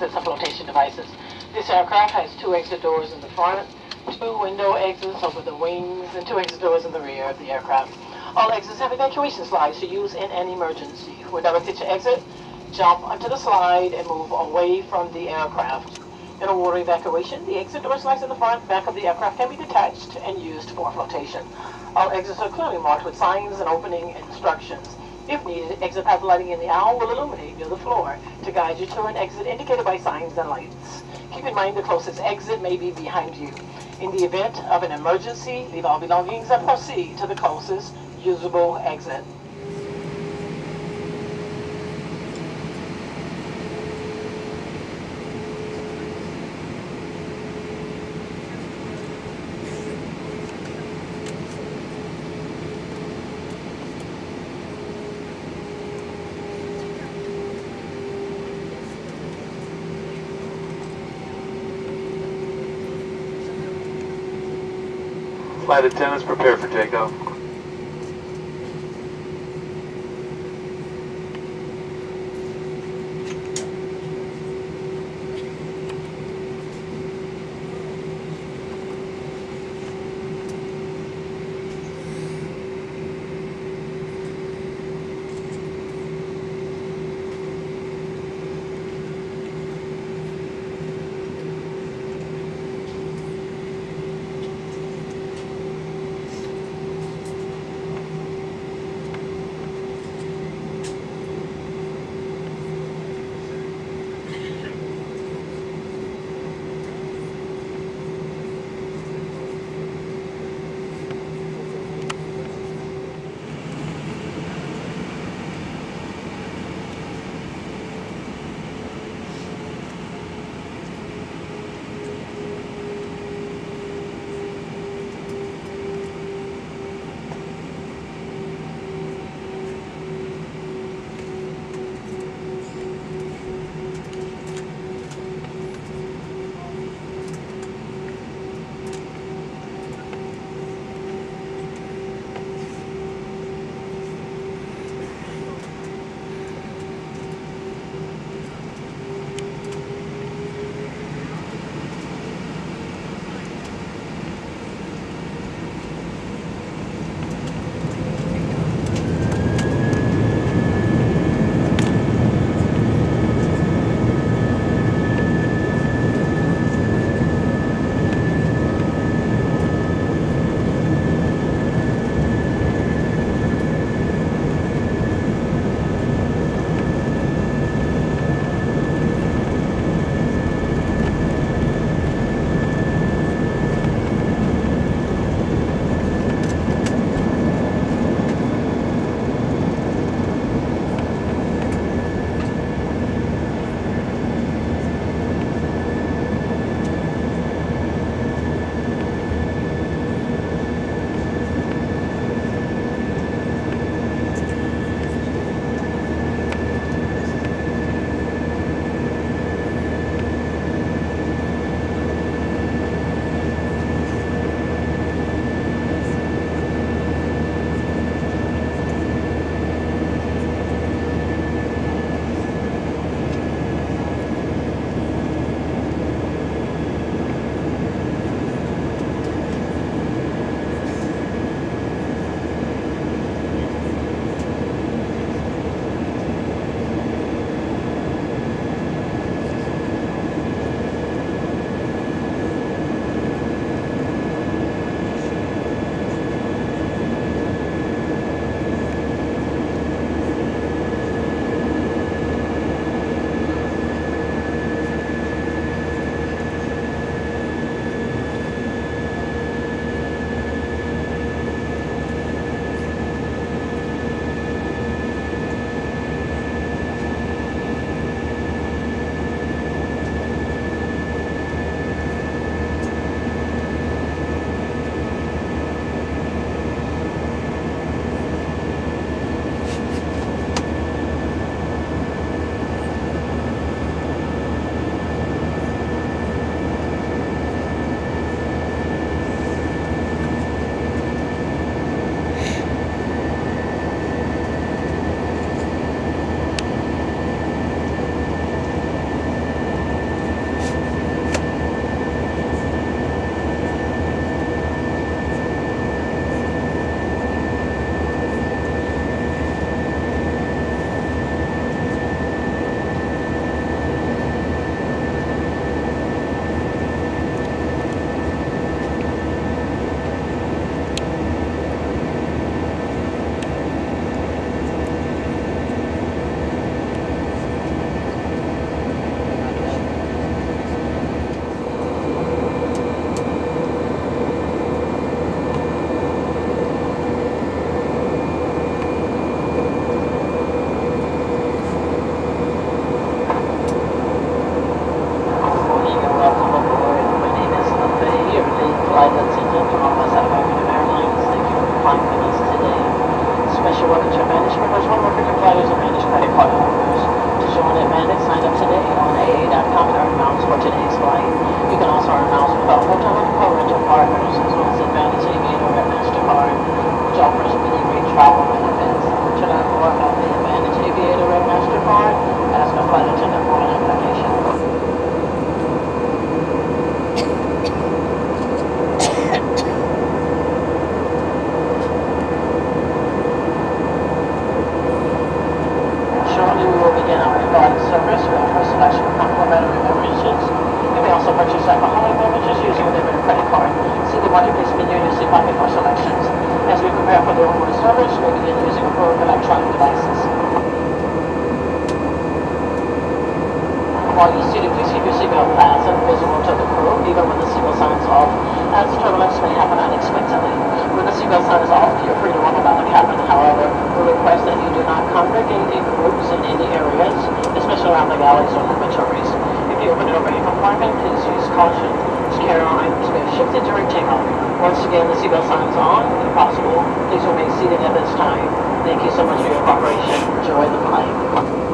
A flotation devices. This aircraft has two exit doors in the front, two window exits over the wings, and two exit doors in the rear of the aircraft. All exits have evacuation slides to use in an emergency. When directed to exit, jump onto the slide and move away from the aircraft. In a water evacuation, the exit door slides in the front back of the aircraft can be detached and used for flotation. All exits are clearly marked with signs and opening instructions. If needed, exit path lighting in the aisle will illuminate near the floor to guide you to an exit indicated by signs and lights. Keep in mind the closest exit may be behind you. In the event of an emergency, leave all belongings and proceed to the closest usable exit. Flight attendants prepare for takeoff. signed up today on AA.com and announce for today's flight. You can also announce about with our hotel and co-rental partners, as well as AAdvantage Aviator and MasterCard, which offers many great travel benefits. To learn more about the AAdvantage Aviator and MasterCard, ask a flight You may also purchase alcoholic beverages using a debit or credit card. See the marketplace menu in your seat pocket for selections. As we prepare for the onboard service, we begin using approved electronic devices. While you're seated, please keep your seatbelt fastened, visible to the crew, even when the seatbelt sign is off, as turbulence may happen unexpectedly. When the seatbelt sign is off, you're free to walk about the cabin. However, we request that you do not congregate in groups in any areas, especially around the galleys or lavatories. If you open an overhead compartment, caution. As carry-on items may have shifted during takeoff. Once again, the seatbelt sign is on. If possible, please remain seated at this time. Thank you so much for your cooperation. Enjoy the flight.